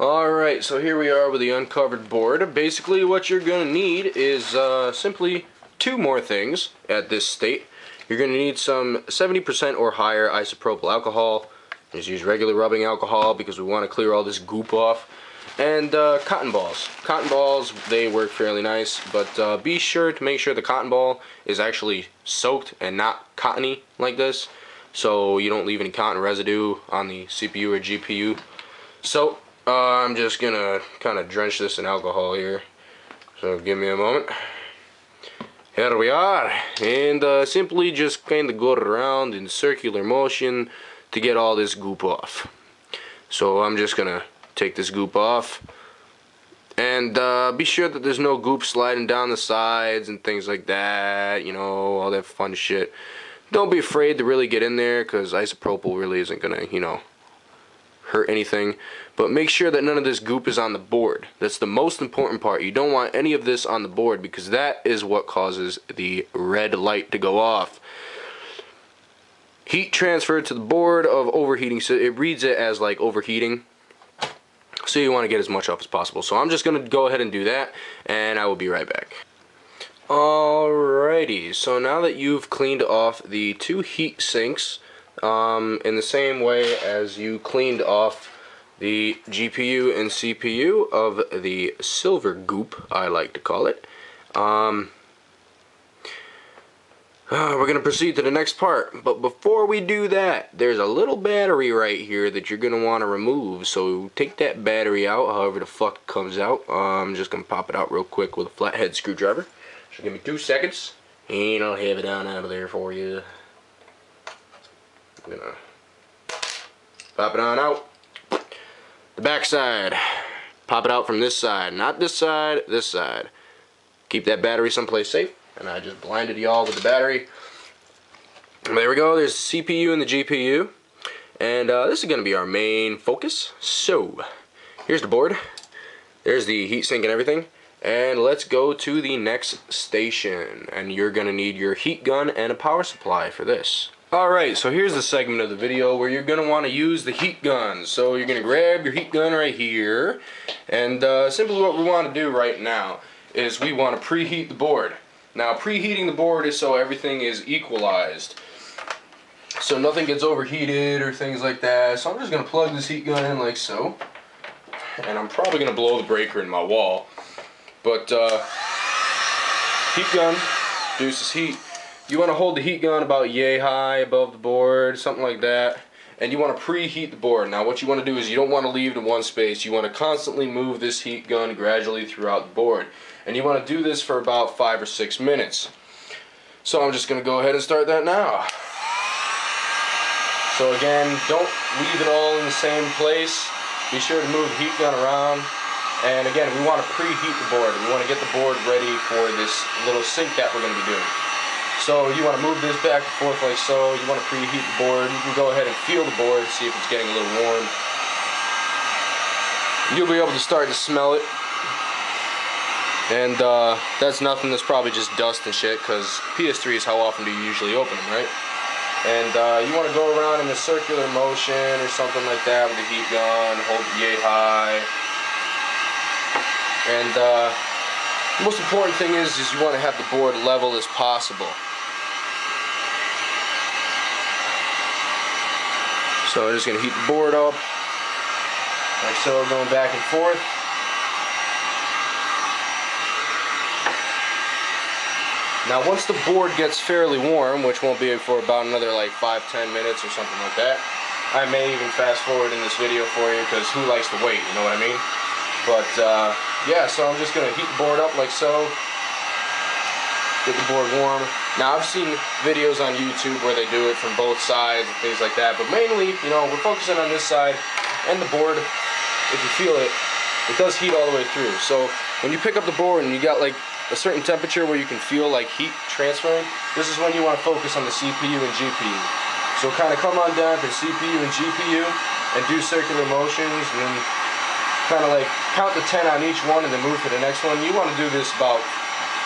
Alright, so here we are with the uncovered board. Basically what you're going to need is uh, simply two more things at this state. You're going to need some 70% or higher isopropyl alcohol. Just use regular rubbing alcohol because we want to clear all this goop off. And uh, cotton balls. Cotton balls, they work fairly nice, but uh, be sure to make sure the cotton ball is actually soaked and not cottony like this so you don't leave any cotton residue on the CPU or GPU. So uh, I'm just gonna kind of drench this in alcohol here. So give me a moment. Here we are, and uh, simply just kind of go around in circular motion to get all this goop off. So I'm just gonna take this goop off. And uh, be sure that there's no goop sliding down the sides and things like that, you know, all that fun shit. Don't be afraid to really get in there because isopropyl really isn't to, you know, hurt anything. But make sure that none of this goop is on the board. That's the most important part. You don't want any of this on the board because that is what causes the red light to go off. Heat transferred to the board of overheating, so it reads it as like overheating so you want to get as much off as possible. So I'm just going to go ahead and do that, and I will be right back. Alrighty, so now that you've cleaned off the two heat sinks, um, in the same way as you cleaned off the GPU and CPU of the silver goop, I like to call it, um, uh, we're going to proceed to the next part. But before we do that, there's a little battery right here that you're going to want to remove. So take that battery out, however the fuck comes out. Uh, I'm just going to pop it out real quick with a flathead screwdriver. So give me two seconds, and I'll have it on out of there for you. Going to pop it on out. The back side. Pop it out from this side. Not this side, this side. Keep that battery someplace safe and I just blinded y'all with the battery. There we go, there's the CPU and the GPU. And uh, this is to be our main focus. So, here's the board. There's the heatsink and everything. And let's go to the next station. And you're to need your heat gun and a power supply for this. Alright, so here's the segment of the video where you're going to want to use the heat gun. So you're going to grab your heat gun right here. And uh, simply what we want to do right now is we want to preheat the board. Now preheating the board is so everything is equalized. So nothing gets overheated or things like that. So I'm just going to plug this heat gun in like so. And I'm probably going to blow the breaker in my wall. But uh, heat gun produces heat. You want to hold the heat gun about yay high above the board, something like that. And you want to preheat the board. Now what you want to do is you don't want to leave it in one space. You want to constantly move this heat gun gradually throughout the board and you want to do this for about five or six minutes. So I'm just going to go ahead and start that now. So again, don't leave it all in the same place. Be sure to move the heat gun around. And again, we want to preheat the board. We want to get the board ready for this little sink that we're going to be doing. So you want to move this back and forth like so. You want to preheat the board. You can go ahead and feel the board, see if it's getting a little warm. You'll be able to start to smell it and uh, that's nothing, that's probably just dust and shit, because PS3 is how often do you usually open them, right? And uh, you want to go around in a circular motion or something like that with the heat gun, hold it yay high. And uh, the most important thing is, is you want to have the board level as possible. So I'm just going to heat the board up, like so, going back and forth. Now once the board gets fairly warm, which won't be for about another like 5-10 minutes or something like that, I may even fast forward in this video for you because who likes to wait, you know what I mean? But uh, yeah, so I'm just going to heat the board up like so, get the board warm. Now I've seen videos on YouTube where they do it from both sides and things like that, but mainly, you know, we're focusing on this side and the board, if you feel it, it does heat all the way through. So when you pick up the board and you got like a certain temperature where you can feel like heat transferring, this is when you want to focus on the CPU and GPU. So kind of come on down to CPU and GPU and do circular motions and then kind of like count the 10 on each one and then move to the next one. You want to do this about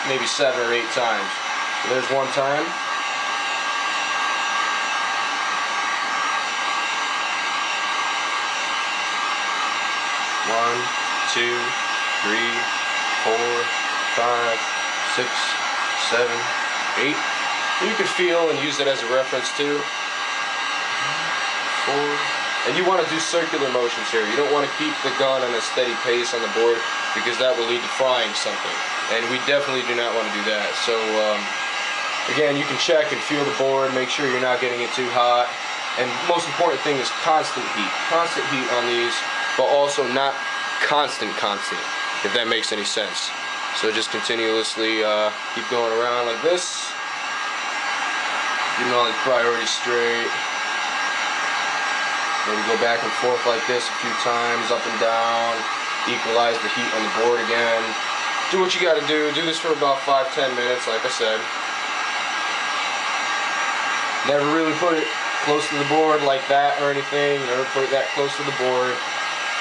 maybe seven or eight times. So there's one time. One, two, three, four, five, six, seven, eight. You can feel and use it as a reference too. Four. And you want to do circular motions here. You don't want to keep the gun on a steady pace on the board because that will lead to frying something. And we definitely do not want to do that. So um, again, you can check and feel the board, make sure you're not getting it too hot. And most important thing is constant heat. Constant heat on these, but also not constant constant, if that makes any sense. So just continuously uh, keep going around like this. Keep all the priority straight. Maybe go back and forth like this a few times, up and down. Equalize the heat on the board again. Do what you gotta do. Do this for about 5-10 minutes, like I said. Never really put it close to the board like that or anything. Never put it that close to the board.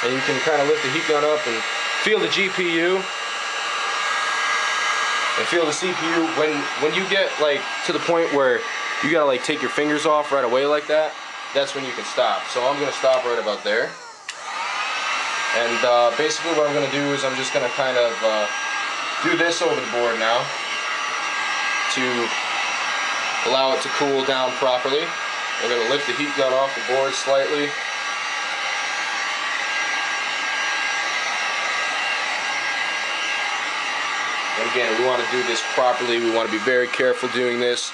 And you can kind of lift the heat gun up and feel the GPU and feel the CPU when when you get like to the point where you gotta like take your fingers off right away like that that's when you can stop so I'm gonna stop right about there and uh, basically what I'm gonna do is I'm just gonna kind of uh, do this over the board now to allow it to cool down properly I'm gonna lift the heat gun off the board slightly And again, we want to do this properly. We want to be very careful doing this.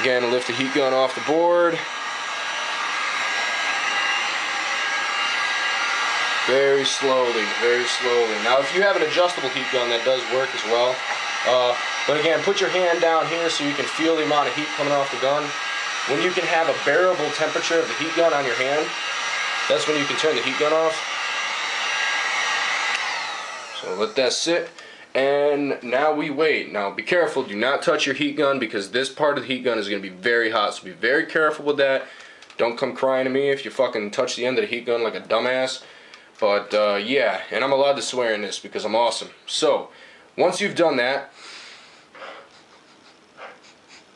Again, lift the heat gun off the board. Very slowly, very slowly. Now, if you have an adjustable heat gun, that does work as well. Uh, but again, put your hand down here so you can feel the amount of heat coming off the gun. When you can have a bearable temperature of the heat gun on your hand, that's when you can turn the heat gun off. So let that sit. And now we wait. Now be careful, do not touch your heat gun because this part of the heat gun is going to be very hot. So be very careful with that. Don't come crying to me if you fucking touch the end of the heat gun like a dumbass. But uh, yeah, and I'm allowed to swear in this because I'm awesome. So, once you've done that,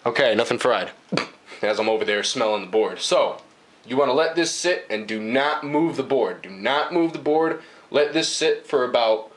okay, nothing fried. As I'm over there smelling the board. So, you want to let this sit and do not move the board. Do not move the board. Let this sit for about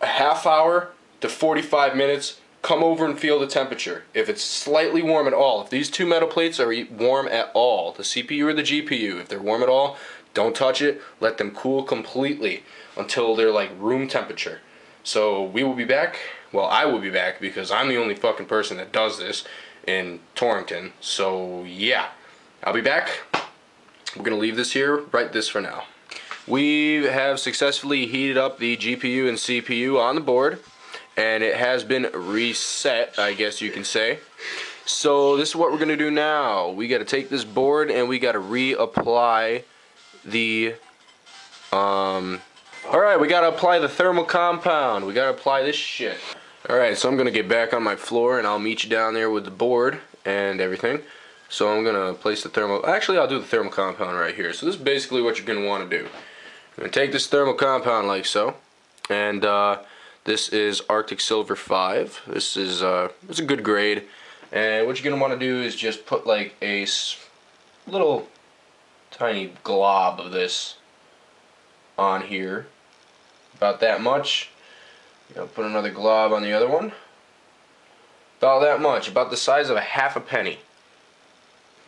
a half hour to 45 minutes, come over and feel the temperature. If it's slightly warm at all, if these two metal plates are warm at all, the CPU or the GPU, if they're warm at all, don't touch it. Let them cool completely until they're like room temperature. So we will be back. Well, I will be back because I'm the only fucking person that does this in Torrington. So yeah, I'll be back. We're gonna leave this here, right this for now. We have successfully heated up the GPU and CPU on the board and it has been reset I guess you can say so this is what we're gonna do now we got to take this board and we got to reapply the um alright we got to apply the thermal compound we got to apply this shit alright so I'm gonna get back on my floor and I'll meet you down there with the board and everything so I'm gonna place the thermal actually I'll do the thermal compound right here so this is basically what you're gonna want to do I'm to take this thermal compound like so. And uh, this is Arctic Silver 5. This is uh, it's a good grade. And what you're want to do is just put like a little tiny glob of this on here. About that much. You know, put another glob on the other one. About that much. About the size of a half a penny.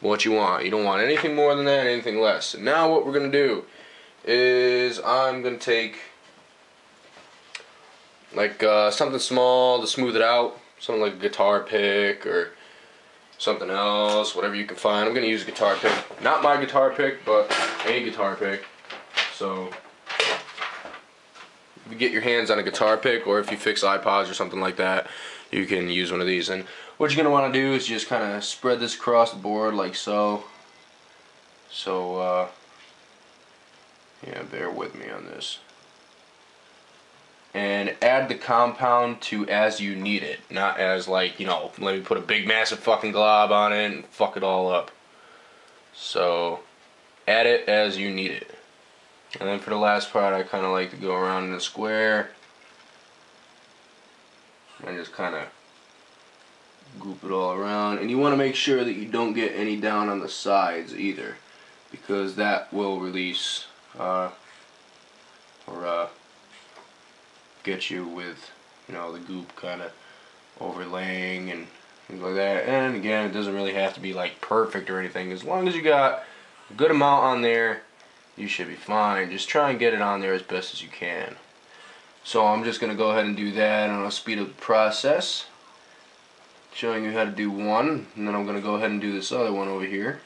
What you want. You don't want anything more than that, anything less. And now what we're going to do is I'm going to take like uh, something small to smooth it out, something like a guitar pick or something else, whatever you can find. I'm going to use a guitar pick. Not my guitar pick, but a guitar pick. So you get your hands on a guitar pick or if you fix iPods or something like that, you can use one of these. And what you're going to want to do is just kind of spread this across the board like so. So, uh, yeah, bear with me on this. And add the compound to as you need it. Not as like, you know, let me put a big massive fucking glob on it and fuck it all up. So, add it as you need it. And then for the last part, I kind of like to go around in a square. And just kind of group it all around. And you want to make sure that you don't get any down on the sides either. Because that will release uh, get you with you know the goop kind of overlaying and things like that. And again, it doesn't really have to be like perfect or anything. As long as you got a good amount on there, you should be fine. Just try and get it on there as best as you can. So I'm just gonna go ahead and do that and I'll speed up the process. Showing you how to do one, and then I'm gonna go ahead and do this other one over here.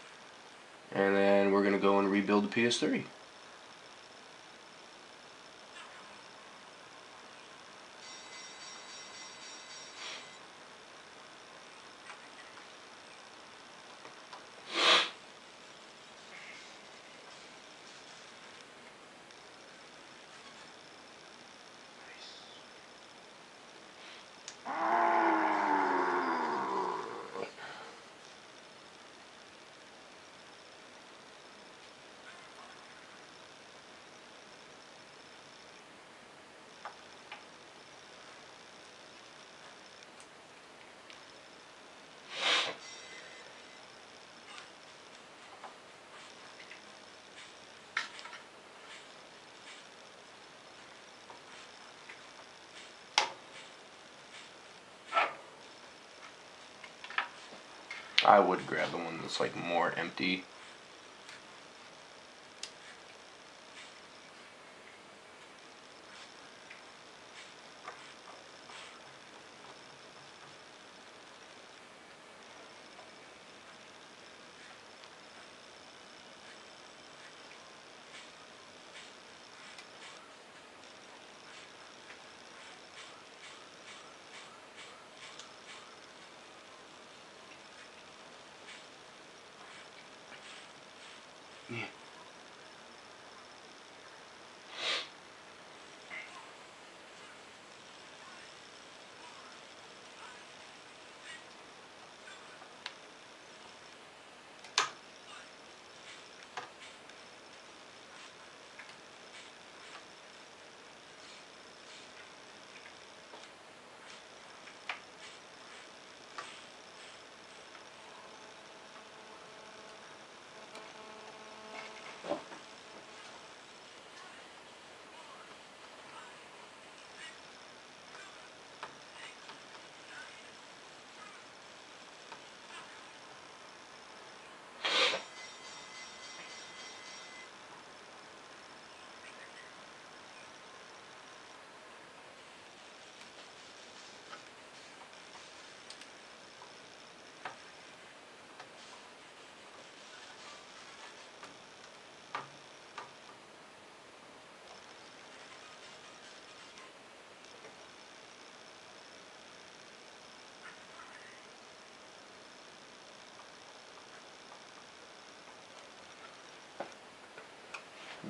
And then we're gonna go and rebuild the PS3. I would grab the one that's like more empty.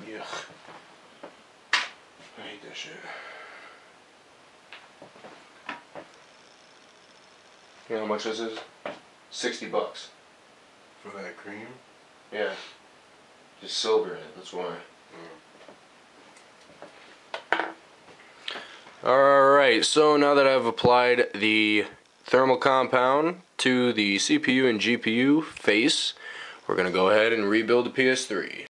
Yuck. I hate that shit. You know how much this is? 60 bucks. For that cream? Yeah. Just silver in it, that's why. Mm. Alright, so now that I've applied the thermal compound to the CPU and GPU face, we're going to go ahead and rebuild the PS3.